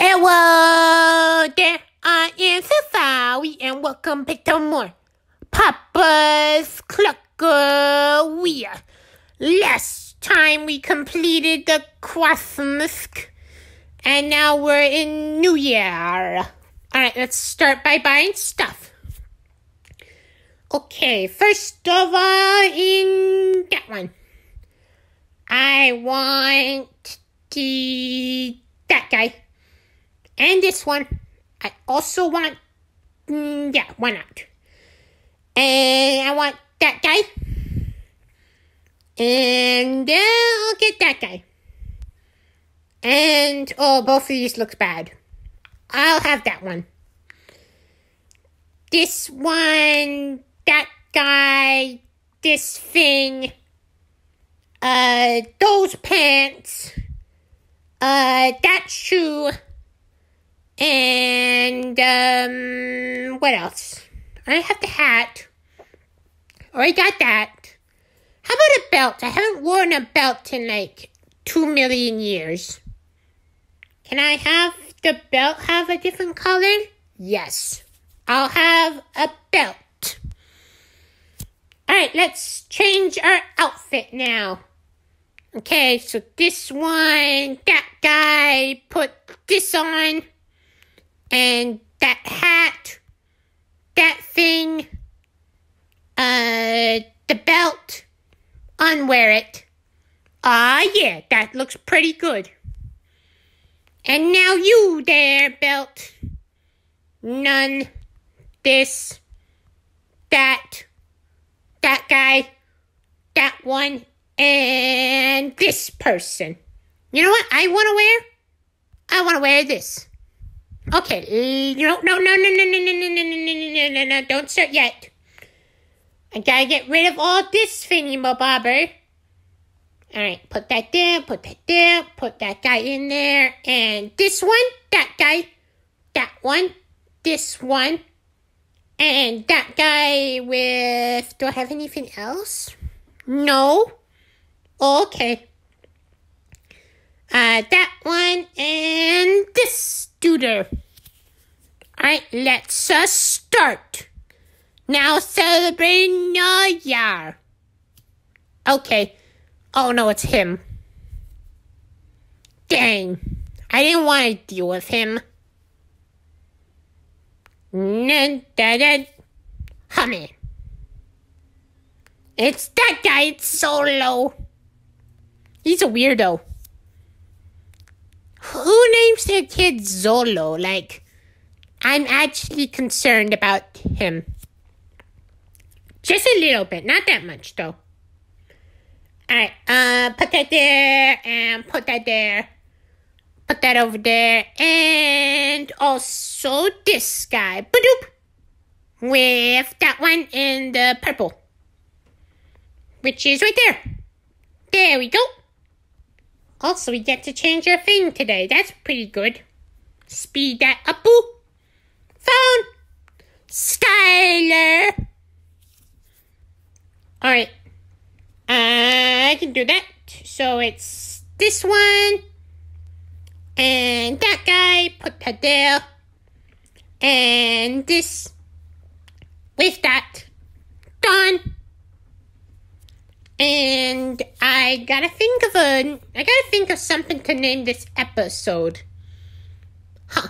Hello there, I am Safari and welcome back to more Papa's Cluckeria. Last time we completed the Christmas and now we're in New Year. Alright, let's start by buying stuff. Okay, first of all, in that one, I want the that guy. And this one. I also want, mm, yeah, why not? And I want that guy. And then I'll get that guy. And, oh, both of these look bad. I'll have that one. This one, that guy, this thing, uh, those pants, uh, that shoe, and um, what else? I have the hat. I got that. How about a belt? I haven't worn a belt in like two million years. Can I have the belt have a different color? Yes. I'll have a belt. Alright, let's change our outfit now. Okay, so this one, that guy, put this on and that hat, that thing, uh, the belt, unwear it. Ah, yeah, that looks pretty good. And now you there, belt. None, this, that, that guy, that one, and this person. You know what I want to wear? I want to wear this. Okay, no, no, no, no, no, no, no, no, no, no, no, no, no, don't start yet. I gotta get rid of all this thingy bobber. Alright, put that there, put that there, put that guy in there, and this one, that guy, that one, this one, and that guy with. Do I have anything else? No. Okay. Uh, that one and this duder. Alright, let's uh, start. Now celebrating New Year. Okay. Oh no, it's him. Dang. I didn't want to deal with him. Hummy. It's that guy, it's Zolo. He's a weirdo. Who names their kid Zolo? Like, I'm actually concerned about him. Just a little bit, not that much though. Alright, uh, put that there, and put that there. Put that over there, and also this guy. Badoop! With that one in the purple. Which is right there. There we go. Also, we get to change our thing today. That's pretty good. Speed that up. Boo. Phone. Skyler. Alright. I can do that. So it's this one. And that guy. Put that there. And this. With that. Done. And I gotta think of a. I gotta think of something to name this episode. Huh.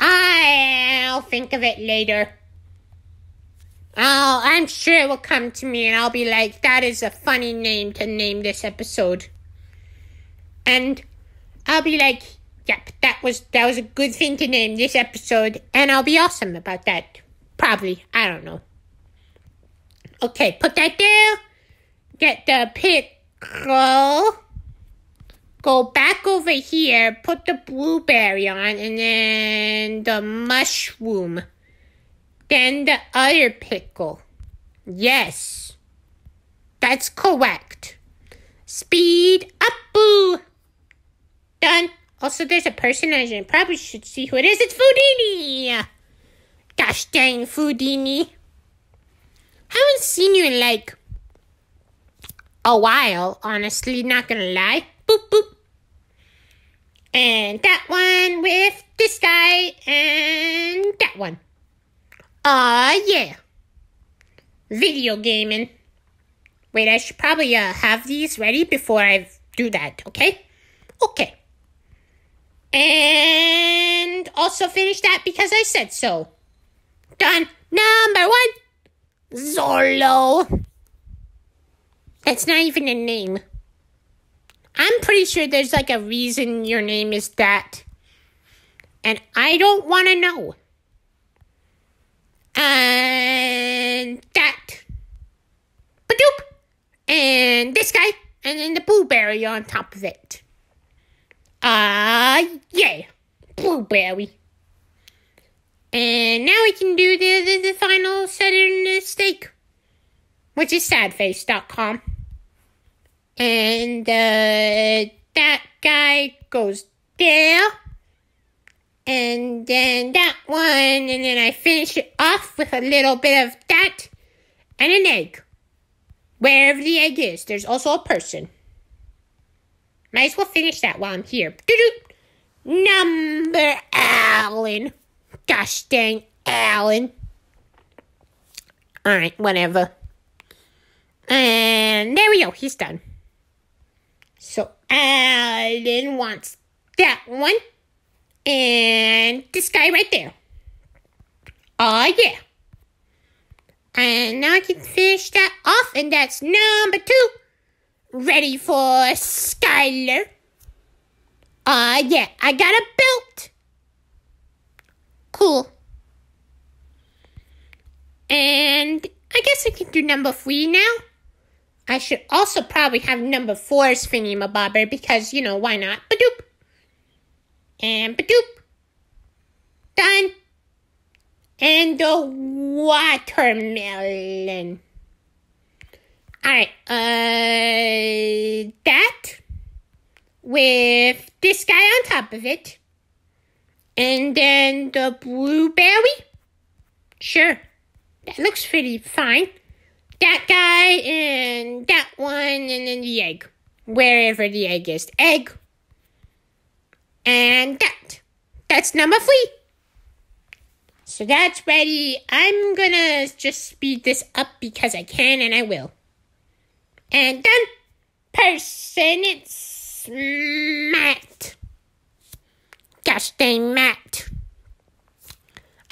I'll think of it later. Oh, I'm sure it will come to me and I'll be like, that is a funny name to name this episode. And I'll be like, yep, that was that was a good thing to name this episode, and I'll be awesome about that. Probably. I don't know. Okay, put that there get the pickle, go back over here, put the blueberry on, and then the mushroom. Then the other pickle. Yes, that's correct. Speed up, boo. Done. Also, there's a person I probably should see who it is. It's Foodini. Gosh dang, Foodini. Haven't seen you in like a while, honestly, not gonna lie. Boop, boop. And that one with this guy and that one. Ah, uh, yeah. Video gaming. Wait, I should probably uh, have these ready before I do that, okay? Okay. And also finish that because I said so. Done. Number one. Zolo. That's not even a name. I'm pretty sure there's like a reason your name is that. And I don't want to know. And that. Badoop. And this guy. And then the blueberry on top of it. Ah, uh, yeah. Blueberry. And now we can do the, the, the final the steak, which is sadface.com. And uh, that guy goes there. And then that one, and then I finish it off with a little bit of that and an egg. Wherever the egg is, there's also a person. Might as well finish that while I'm here. Doo-doo. Number Alan. Gosh dang Alan. Alright, whatever. And there we go, he's done. Alan wants that one. And this guy right there. Oh, yeah. And now I can finish that off, and that's number two. Ready for Skyler. Ah, uh, yeah, I got a belt. Cool. And I guess I can do number three now. I should also probably have number four's Bobber because, you know, why not? Badoop. And badoop. Done. And the watermelon. Alright, uh, that with this guy on top of it. And then the blueberry. Sure, that looks pretty fine that guy and that one and then the egg. Wherever the egg is. Egg. And that. That's number three. So that's ready. I'm gonna just speed this up because I can and I will. And done. Person, it's Matt. Gosh dang Matt.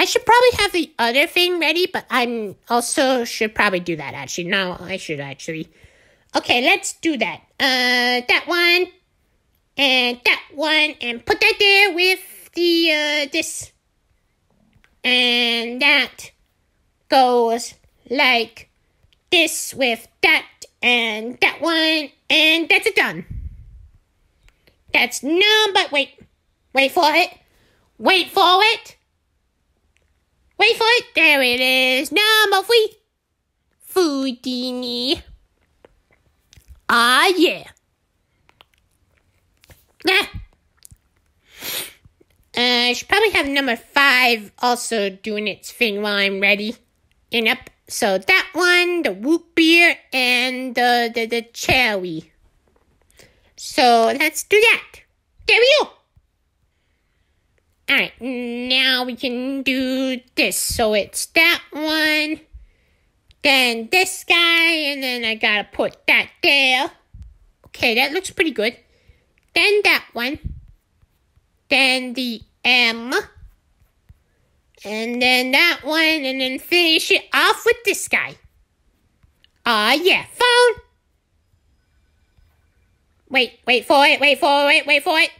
I should probably have the other thing ready, but I'm also should probably do that actually. No, I should actually. Okay, let's do that. Uh, that one, and that one, and put that there with the, uh, this. And that goes like this with that and that one, and that's it done. That's no, but wait, wait for it, wait for it. Wait for it. There it is. Number three. Foodini. Ah, yeah. Nah. Uh, I should probably have number five also doing its thing while I'm ready. And up. So that one, the root beer, and the, the, the cherry. So let's do that. There we go. Alright, now we can do this. So it's that one, then this guy, and then I gotta put that there. Okay, that looks pretty good. Then that one, then the M, and then that one, and then finish it off with this guy. Ah, uh, yeah, phone. Wait, wait for it, wait for it, wait for it.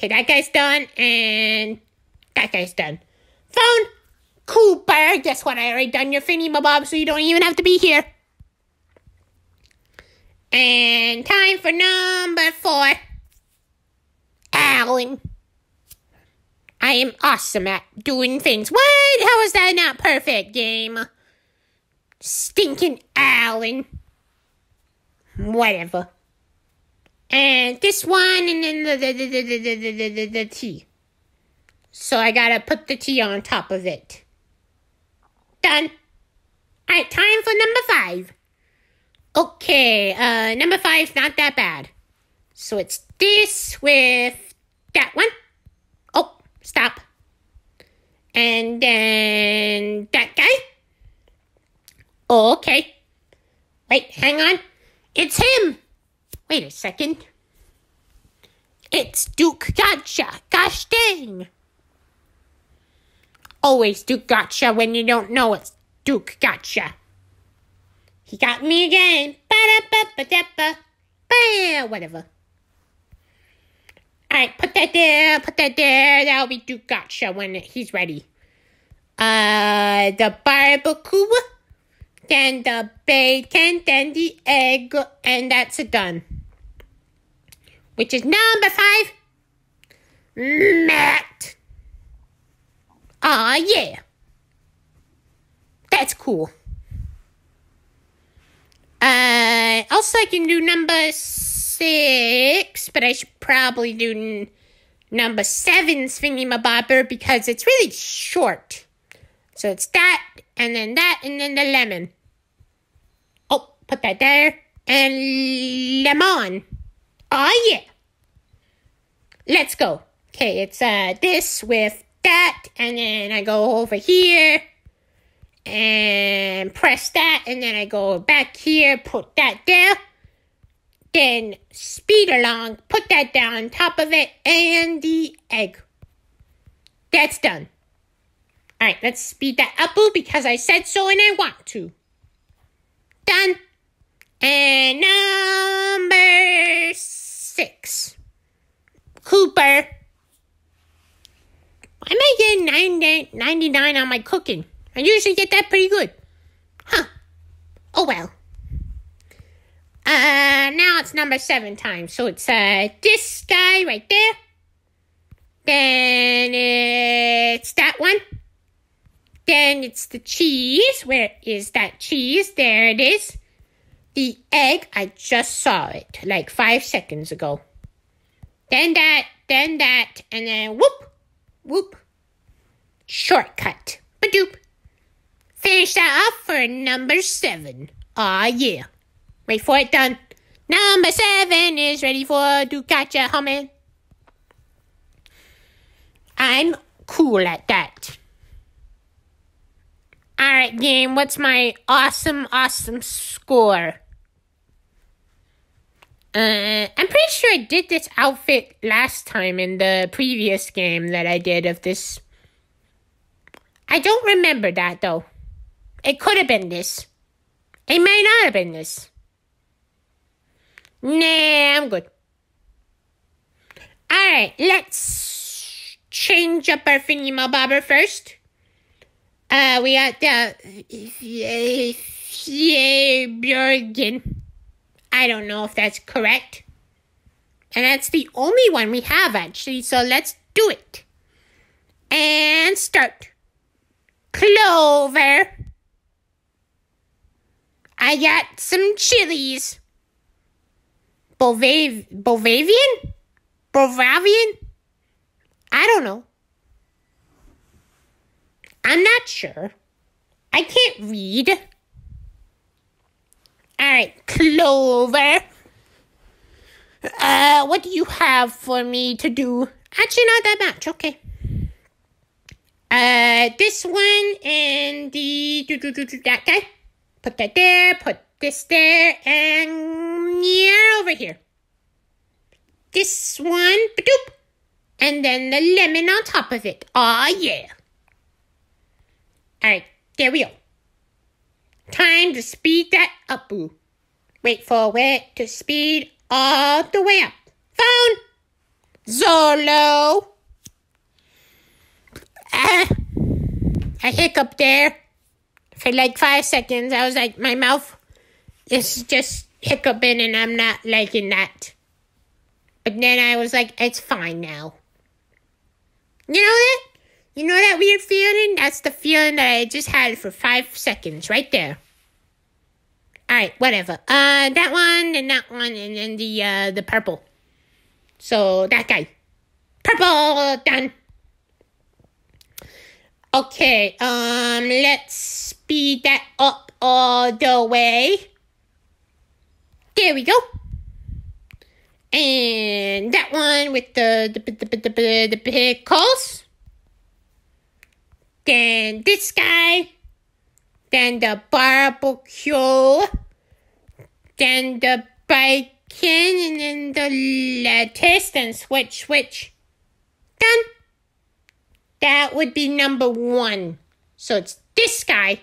Okay, that guy's done, and that guy's done. Phone, Cooper. Guess what? I already done your thingy, my so you don't even have to be here. And time for number four. Alan. I am awesome at doing things. What? How is that not perfect, game? Stinking Alan. Whatever. And this one, and then the, the, the, the, the, the, the, the T. So I gotta put the T on top of it. Done. Alright, time for number five. Okay, uh, number five's not that bad. So it's this with that one. Oh, stop. And then that guy. Okay. Wait, hang on. It's him. Wait a second. It's Duke Gotcha. Gosh dang. Always Duke Gotcha when you don't know it's Duke Gotcha. He got me again. Ba-da-ba-ba-da-ba. Ba, whatever. Alright, put that there, put that there. That'll be Duke Gotcha when he's ready. Uh, the barbecue, then the bacon, then the egg, and that's a done. Which is number five, Matt. Aw, yeah. That's cool. Uh, also I can do number six, but I should probably do n- number seven's thingy-mabobber because it's really short. So it's that, and then that, and then the lemon. Oh, put that there. And lemon. Oh, yeah. Let's go. Okay, it's uh this with that, and then I go over here and press that, and then I go back here, put that there. Then speed along, put that down on top of it, and the egg. That's done. All right, let's speed that up, because I said so and I want to. Done. And number six. Cooper. Am I getting 90, 99 on my cooking? I usually get that pretty good. Huh. Oh well. Uh, now it's number seven time. So it's uh this guy right there. Then it's that one. Then it's the cheese. Where is that cheese? There it is. The egg, I just saw it like five seconds ago. Then that, then that, and then whoop, whoop. Shortcut. Badoop. Finish that off for number seven. Aw, yeah. Wait for it done. Number seven is ready for to catch a humming. I'm cool at that. Alright, game, what's my awesome, awesome score? Uh, I'm pretty sure I did this outfit last time in the previous game that I did of this. I don't remember that though. It could have been this. It may not have been this. Nah, I'm good. Alright, let's change up our thingy-mabobber first. Uh, we got the Bjorgen. I don't know if that's correct. And that's the only one we have actually, so let's do it. And start. Clover. I got some chilies. Bovav- Bovavian? Bovavian? I don't know. I'm not sure. I can't read. All right, Clover. Uh, what do you have for me to do? Actually, not that much. Okay. Uh, this one and the that guy. Put that there. Put this there, and yeah, over here. This one, doop, and then the lemon on top of it. Aw, yeah. All right, there we go. Time to speed that up. Wait for it to speed all the way up. Phone! Zolo! Ah, I hiccup there for like five seconds. I was like, my mouth is just hiccuping and I'm not liking that. But then I was like, it's fine now. You know that? You know that weird feeling? That's the feeling that I just had for five seconds right there. Alright, whatever. Uh that one and that one and then the uh the purple. So that guy. Purple done. Okay, um let's speed that up all the way. There we go. And that one with the the, the, the, the, the pickles. Then this guy. Then the barbecue. Then the bacon. And then the lettuce. Then switch, switch. Done. That would be number one. So it's this guy.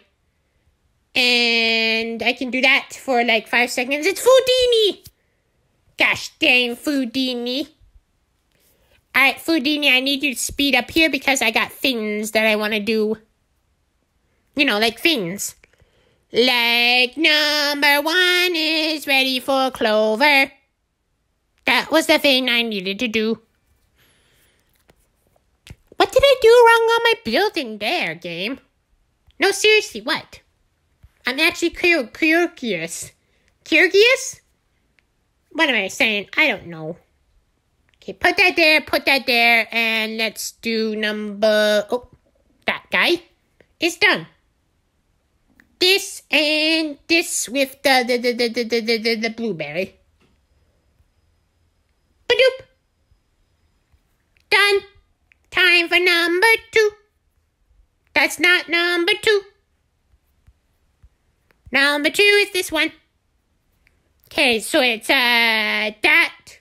And I can do that for like five seconds. It's Foodini! Gosh dang, Foodini. Alright, Foodini, I need you to speed up here because I got things that I want to do. You know, like things. Like number one is ready for Clover. That was the thing I needed to do. What did I do wrong on my building there, game? No, seriously, what? I'm actually curious. Curious? What am I saying? I don't know. Okay, put that there, put that there, and let's do number. Oh, that guy is done. This and this with the the the the the the, the, the blueberry. Badoop. Done. Time for number two. That's not number two. Number two is this one. Okay, so it's uh that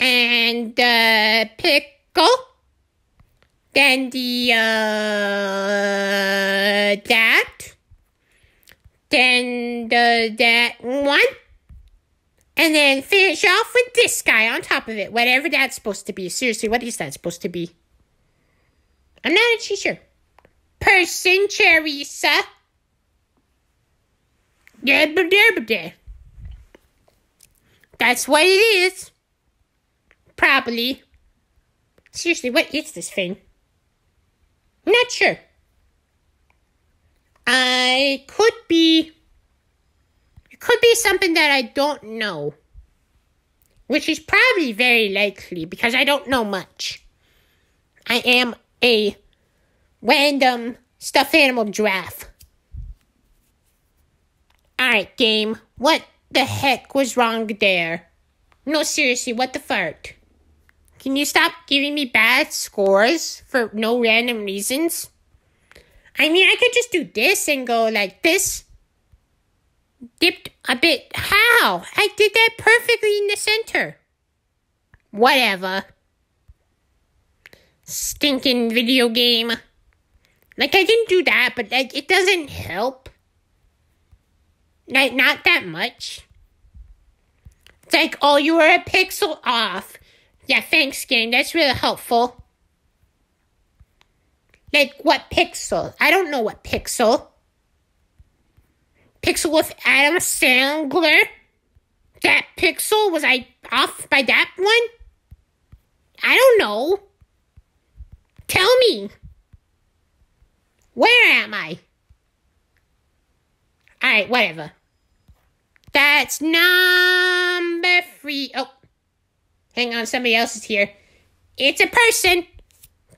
and the pickle. Then the uh that. Then the that one. And then finish off with this guy on top of it, whatever that's supposed to be. Seriously, what is that supposed to be? I'm not actually sure. Person, Teresa. That's what it is. Probably. Seriously, what is this thing? Not sure. I could be it could be something that I don't know. Which is probably very likely because I don't know much. I am a random stuffed animal giraffe. Alright, game. What the heck was wrong there? No, seriously, what the fart? Can you stop giving me bad scores for no random reasons? I mean, I could just do this and go like this dipped a bit. How? I did that perfectly in the center. Whatever. Stinking video game. Like, I didn't do that, but like, it doesn't help. Like, not that much. It's like, oh, you were a pixel off. Yeah, thanks, gang. That's really helpful. Like, what pixel? I don't know what pixel. Pixel with Adam Sandler? That pixel? Was I off by that one? I don't know. Tell me. Where am I? Alright, whatever. That's number three. Oh, hang on, somebody else is here. It's a person.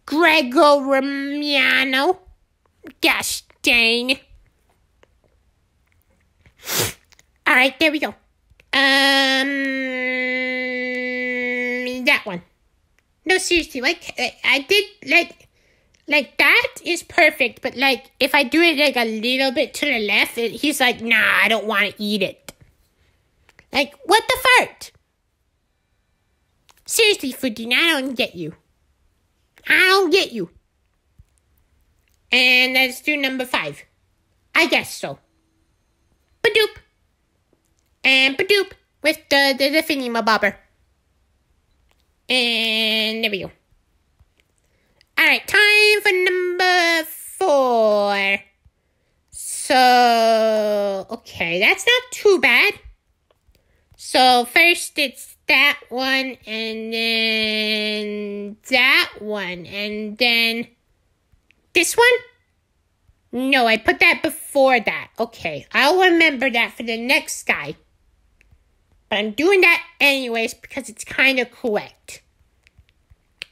Gregor Romano. Gosh dang. All right, there we go. Um, that one. No, seriously, like I did, like, like that is perfect. But like, if I do it like a little bit to the left, it, he's like, "Nah, I don't want to eat it." Like, what the fart? Seriously, Foodini, I don't get you. I don't get you. And let's do number five. I guess so. Badoop. And badoop with the, the, the bobber. And there we go. Alright, time for number four. So, okay, that's not too bad. So, first it's that one, and then that one, and then this one? No, I put that before that. Okay, I'll remember that for the next guy. But I'm doing that anyways because it's kind of correct.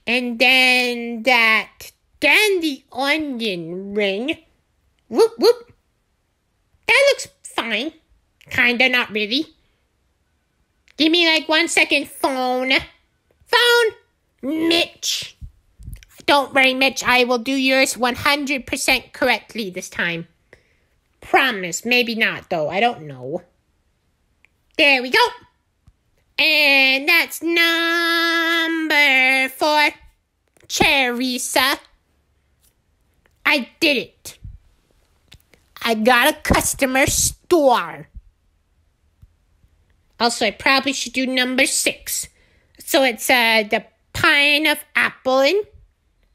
And then that, then the onion ring. Whoop, whoop. That looks fine. Kinda, not really. Give me like one second. Phone. Phone. Mitch. Don't worry, Mitch. I will do yours 100% correctly this time. Promise. Maybe not, though. I don't know. There we go. And that's number four. Charissa. I did it. I got a customer store. Also, I probably should do number six. So it's uh, the pine of apple and,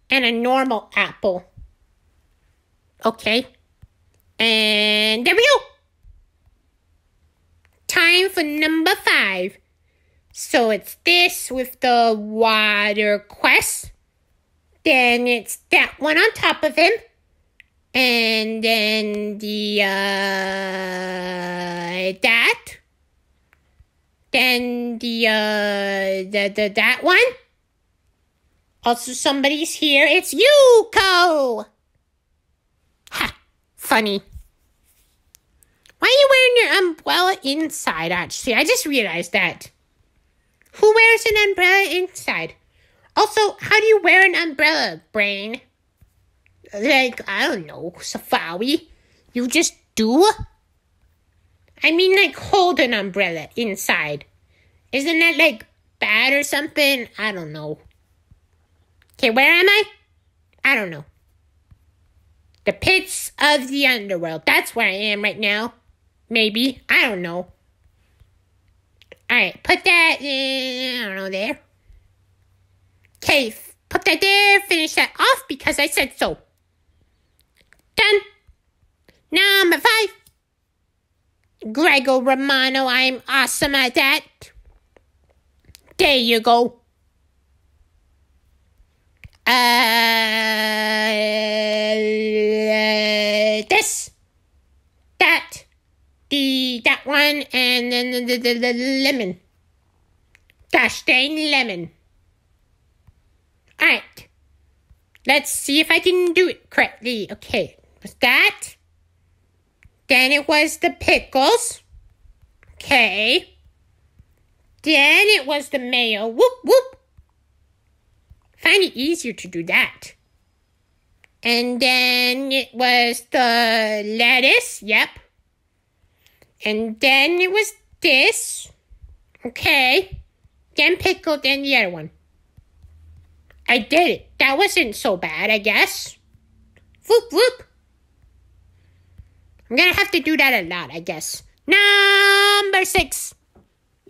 and a normal apple. Okay. And there we go. Time for number five. So it's this with the water quest. Then it's that one on top of him. And then the, uh, that. Then the, uh, the, the, that one. Also, somebody's here. It's Yuko! Ha! Funny. Why are you wearing your umbrella inside, actually? I just realized that. Who wears an umbrella inside? Also, how do you wear an umbrella, Brain? Like, I don't know, Safari? You just do? I mean, like, hold an umbrella inside. Isn't that, like, bad or something? I don't know. Okay, where am I? I don't know. The pits of the underworld. That's where I am right now. Maybe. I don't know. Alright, put that, in, I don't know, there. Okay, put that there, finish that off because I said so. Done. Number five. Gregor Romano, I'm awesome at that. There you go. Uh, this, that, the that one, and then the, the, the, the lemon. Gosh dang lemon. Alright. Let's see if I can do it correctly. Okay. Was that? Then it was the pickles. Okay. Then it was the mayo. Whoop, whoop. Find it easier to do that. And then it was the lettuce. Yep. And then it was this. Okay. Then pickle, then the other one. I did it. That wasn't so bad, I guess. Whoop, whoop. I'm gonna have to do that a lot, I guess. Number six.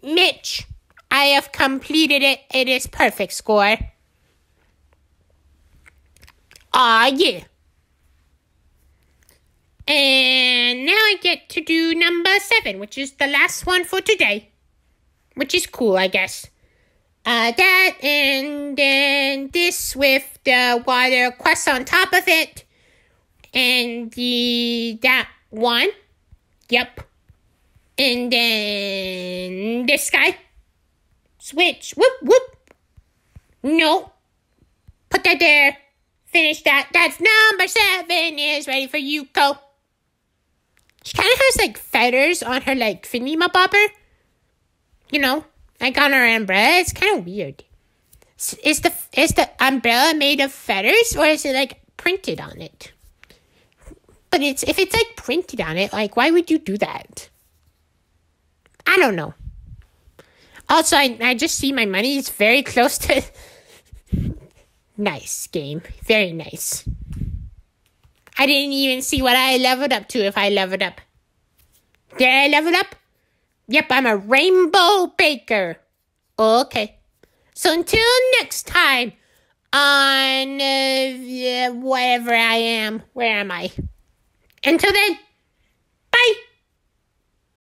Mitch. I have completed it. It is perfect score. Ah, yeah. And now I get to do number seven, which is the last one for today. Which is cool, I guess. Uh, that and then this with the water quest on top of it. And the, that one. Yep. And then this guy. Switch. Whoop, whoop. No. Put that there. Finish that. That's number seven is ready for you, Yuko. She kind of has like feathers on her like finima bobber. You know, like on her umbrella. It's kind of weird. Is the is the umbrella made of feathers or is it like printed on it? But it's if it's like printed on it, like why would you do that? I don't know. Also, I, I just see my money is very close to Nice game. Very nice. I didn't even see what I leveled up to if I leveled up. Did I level up? Yep, I'm a rainbow baker. Okay. So until next time on uh, whatever I am, where am I? Until then.